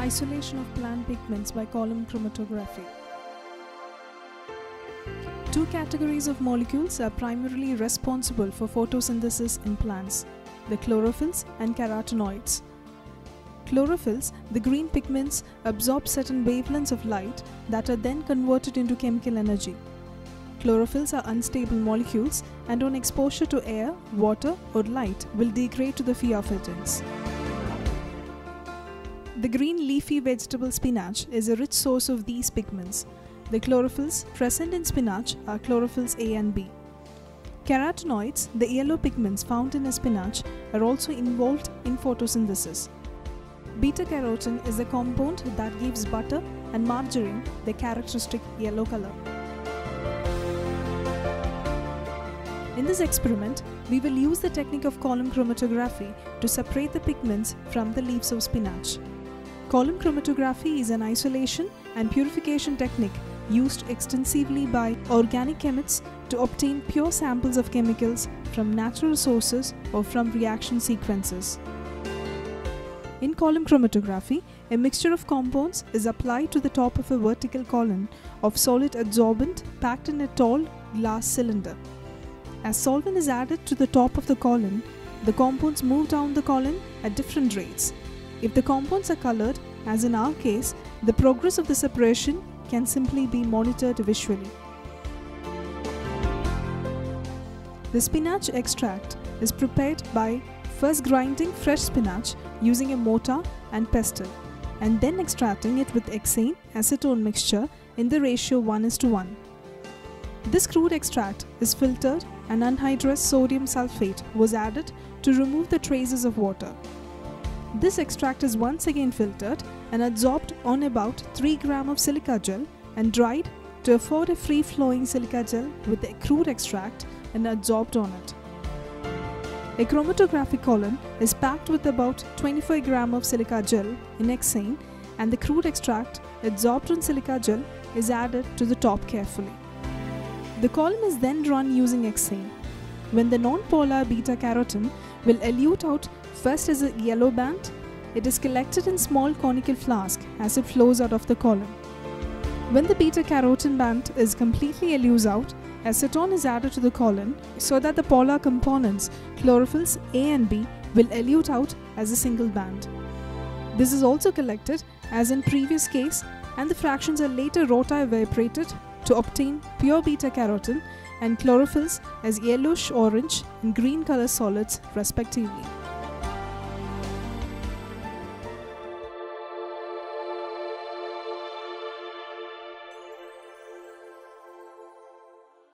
Isolation of plant pigments by column chromatography. Two categories of molecules are primarily responsible for photosynthesis in plants the chlorophylls and carotenoids. Chlorophylls, the green pigments, absorb certain wavelengths of light that are then converted into chemical energy. Chlorophylls are unstable molecules and on exposure to air, water, or light will degrade to the pheophyllenes. The green leafy vegetable spinach is a rich source of these pigments. The chlorophylls present in spinach are chlorophylls A and B. Carotenoids, the yellow pigments found in spinach, are also involved in photosynthesis. Beta carotene is a compound that gives butter and margarine their characteristic yellow color. In this experiment, we will use the technique of column chromatography to separate the pigments from the leaves of spinach. Column chromatography is an isolation and purification technique used extensively by organic chemists to obtain pure samples of chemicals from natural sources or from reaction sequences. In column chromatography, a mixture of compounds is applied to the top of a vertical column of solid adsorbent packed in a tall glass cylinder. As solvent is added to the top of the column, the compounds move down the column at different rates. If the compounds are colored, as in our case, the progress of the separation can simply be monitored visually. The spinach extract is prepared by first grinding fresh spinach using a mortar and pestle and then extracting it with hexane acetone mixture in the ratio 1 is to 1. This crude extract is filtered and anhydrous sodium sulfate was added to remove the traces of water. This extract is once again filtered and adsorbed on about 3 gram of silica gel and dried to afford a free-flowing silica gel with the crude extract and adsorbed on it. A chromatographic column is packed with about 25 gram of silica gel in hexane and the crude extract adsorbed on silica gel is added to the top carefully. The column is then run using hexane. When the non-polar beta carotene will elute out first is a yellow band, it is collected in small conical flask as it flows out of the column. When the beta carotene band is completely elutes out, acetone is added to the column so that the polar components chlorophylls A and B will elute out as a single band. This is also collected as in previous case and the fractions are later rotaevaporated to obtain pure beta carotene and chlorophylls as yellowish orange and green color solids respectively.